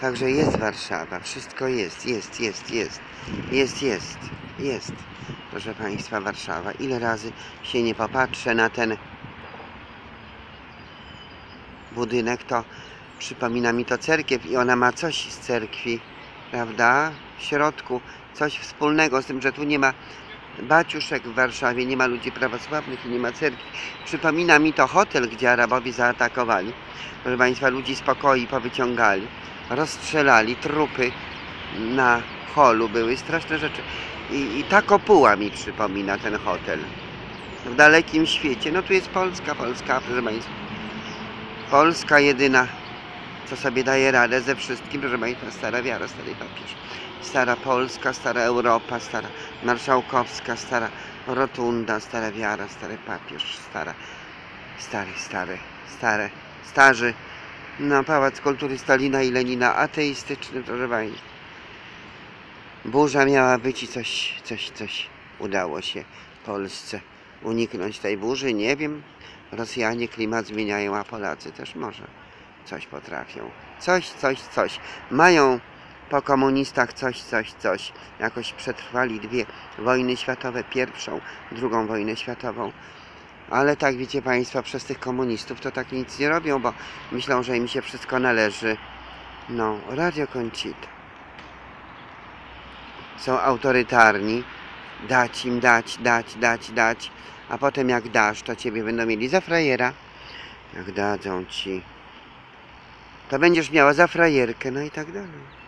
Także jest Warszawa, wszystko jest, jest, jest, jest, jest, jest, jest. Proszę Państwa, Warszawa. Ile razy się nie popatrzę na ten budynek, to przypomina mi to cerkiew i ona ma coś z cerkwi, prawda? W środku coś wspólnego z tym, że tu nie ma baciuszek w Warszawie, nie ma ludzi prawosławnych i nie ma cerkwi. Przypomina mi to hotel, gdzie Arabowie zaatakowali. Proszę Państwa, ludzi z pokoi powyciągali, rozstrzelali, trupy na holu były, straszne rzeczy. I, I ta kopuła mi przypomina ten hotel. W dalekim świecie. No tu jest Polska, Polska, proszę Państwa. Polska jedyna, co sobie daje radę ze wszystkim, proszę Państwa, stara wiara, stary papież. Stara Polska, stara Europa, stara Marszałkowska, stara Rotunda, stara wiara, stary papież, stara, stary, stary, stare, starzy. No, Pałac Kultury Stalina i Lenina, ateistyczny, proszę Państwa. Burza miała być i coś, coś, coś udało się Polsce uniknąć tej burzy. Nie wiem, Rosjanie klimat zmieniają, a Polacy też może coś potrafią. Coś, coś, coś. Mają po komunistach coś, coś, coś. Jakoś przetrwali dwie wojny światowe, pierwszą, drugą wojnę światową. Ale tak wiecie Państwo, przez tych komunistów to tak nic nie robią, bo myślą, że im się wszystko należy. No, Radio Concita. Są autorytarni. Dać im, dać, dać, dać, dać. A potem jak dasz, to ciebie będą mieli za frajera. Jak dadzą ci, to będziesz miała za frajerkę, no i tak dalej.